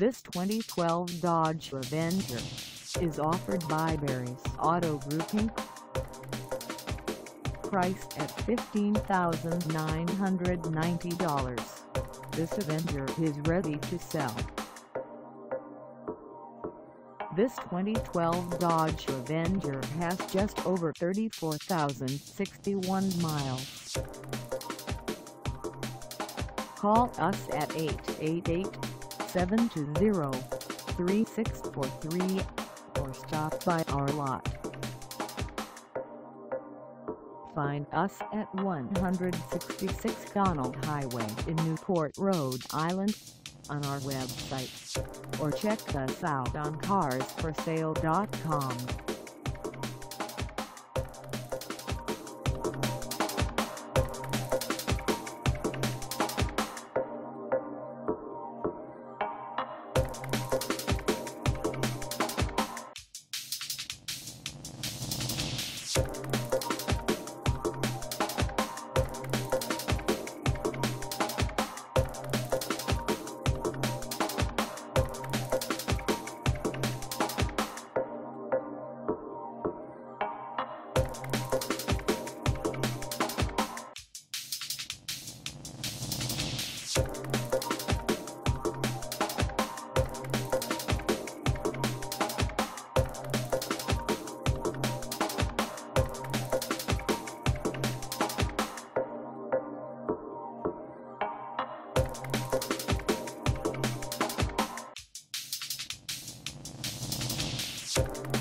This 2012 Dodge Avenger is offered by Barry's Auto Group Inc. Priced at $15,990, this Avenger is ready to sell. This 2012 Dodge Avenger has just over 34,061 miles. Call us at 888-720-3643 or stop by our lot. Find us at 166 Connell Highway in Newport, Rhode Island on our website or check us out on carsforsale.com. Thank